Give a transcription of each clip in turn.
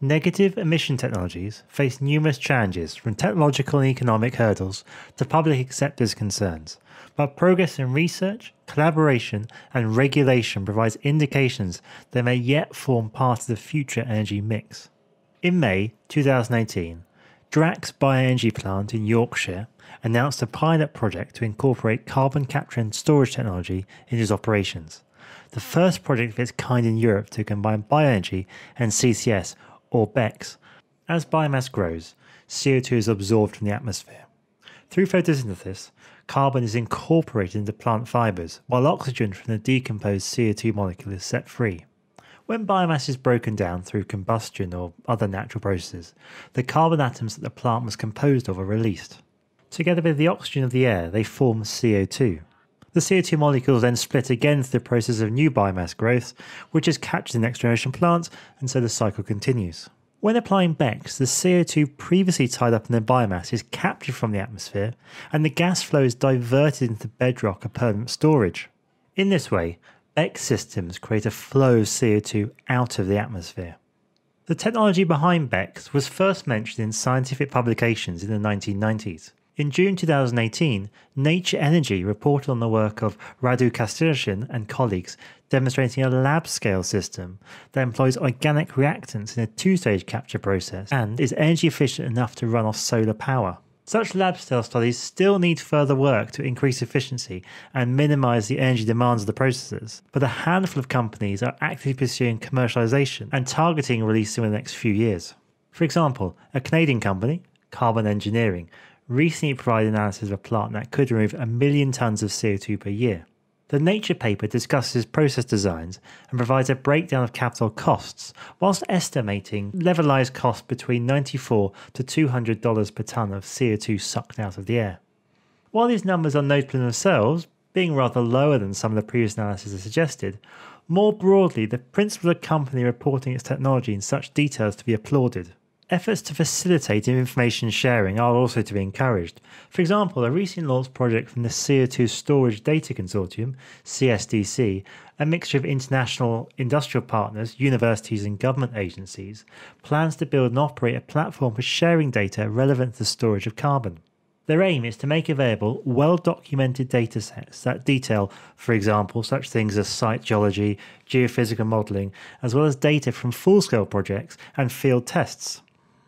Negative emission technologies face numerous challenges from technological and economic hurdles to public acceptance concerns, but progress in research, collaboration, and regulation provides indications they may yet form part of the future energy mix. In May 2018, Drax Bioenergy Plant in Yorkshire announced a pilot project to incorporate carbon capture and storage technology in its operations, the first project of its kind in Europe to combine bioenergy and CCS or BECCS. As biomass grows, CO2 is absorbed from the atmosphere. Through photosynthesis, carbon is incorporated into plant fibers, while oxygen from the decomposed CO2 molecule is set free. When biomass is broken down through combustion or other natural processes, the carbon atoms that the plant was composed of are released. Together with the oxygen of the air, they form CO2. The CO2 molecules then split again through the process of new biomass growth, which is captured in next generation plants, and so the cycle continues. When applying BECCS, the CO2 previously tied up in the biomass is captured from the atmosphere, and the gas flow is diverted into bedrock or permanent storage. In this way, BECCS systems create a flow of CO2 out of the atmosphere. The technology behind BECCS was first mentioned in scientific publications in the 1990s. In June 2018, Nature Energy reported on the work of Radu Custelcean and colleagues demonstrating a lab scale system that employs organic reactants in a two stage capture process and is energy efficient enough to run off solar power. Such lab scale studies still need further work to increase efficiency and minimize the energy demands of the processes, but a handful of companies are actively pursuing commercialization and targeting release in the next few years. For example, a Canadian company, Carbon Engineering, recently provided analysis of a plant that could remove a million tons of CO2 per year. The Nature paper discusses process designs and provides a breakdown of capital costs, whilst estimating levelized costs between 94 to $200 per tonne of CO2 sucked out of the air. While these numbers are notable in themselves, being rather lower than some of the previous analyses have suggested, more broadly, the principle of a company reporting its technology in such detail is to be applauded. Efforts to facilitate information sharing are also to be encouraged. For example, a recently launched project from the CO2 Storage Data Consortium, CSDC, a mixture of international industrial partners, universities, and government agencies, plans to build and operate a platform for sharing data relevant to the storage of carbon. Their aim is to make available well documented datasets that detail, for example, such things as site geology, geophysical modelling, as well as data from full scale projects and field tests.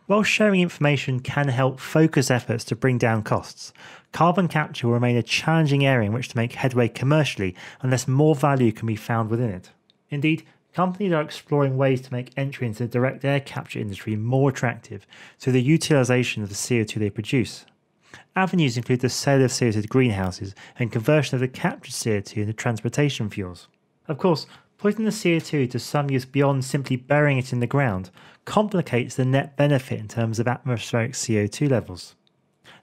While sharing information can help focus efforts to bring down costs, carbon capture will remain a challenging area in which to make headway commercially unless more value can be found within it. Indeed, companies are exploring ways to make entry into the direct air capture industry more attractive through the utilisation of the CO2 they produce. Avenues include the sale of CO2 to greenhouses and conversion of the captured CO2 into transportation fuels. Of course, Putting the CO2 to some use beyond simply burying it in the ground complicates the net benefit in terms of atmospheric CO2 levels.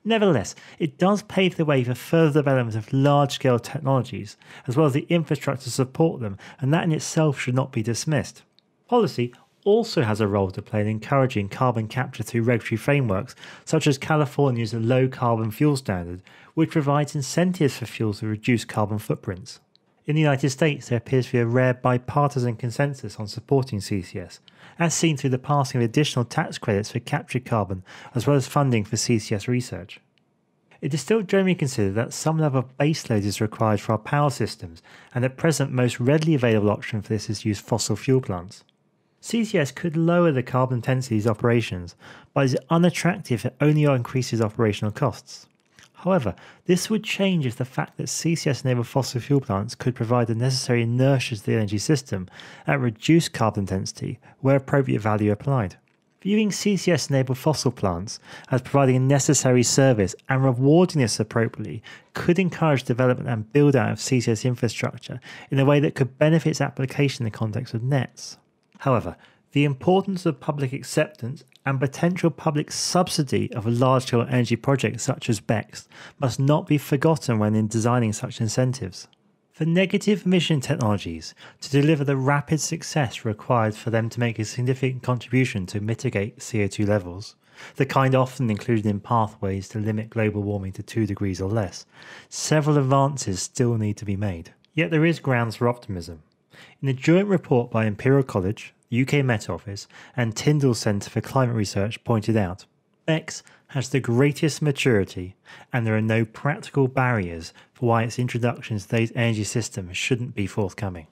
Nevertheless, it does pave the way for further development of large scale technologies, as well as the infrastructure to support them, and that in itself should not be dismissed. Policy also has a role to play in encouraging carbon capture through regulatory frameworks, such as California's Low Carbon Fuel Standard, which provides incentives for fuels to reduce carbon footprints. In the United States, there appears to be a rare bipartisan consensus on supporting CCS, as seen through the passing of additional tax credits for captured carbon, as well as funding for CCS research. It is still generally considered that some level of baseload is required for our power systems, and at present, most readily available option for this is to use fossil fuel plants. CCS could lower the carbon intensity of these operations, but is unattractive if it only increases operational costs. However, this would change if the fact that CCS enabled fossil fuel plants could provide the necessary inertia to the energy system at reduced carbon intensity where appropriate value applied. Viewing CCS enabled fossil plants as providing a necessary service and rewarding this appropriately could encourage development and build out of CCS infrastructure in a way that could benefit its application in the context of NETs. However, the importance of public acceptance and potential public subsidy of a large scale energy project such as BECCS must not be forgotten when in designing such incentives. For negative emission technologies to deliver the rapid success required for them to make a significant contribution to mitigate CO2 levels, the kind often included in pathways to limit global warming to 2 degrees or less, several advances still need to be made. Yet there is grounds for optimism. In a joint report by Imperial College, the UK Met Office, and Tyndall Centre for Climate Research pointed out, BECCS has the greatest maturity, and there are no practical barriers for why its introduction to today's energy system shouldn't be forthcoming.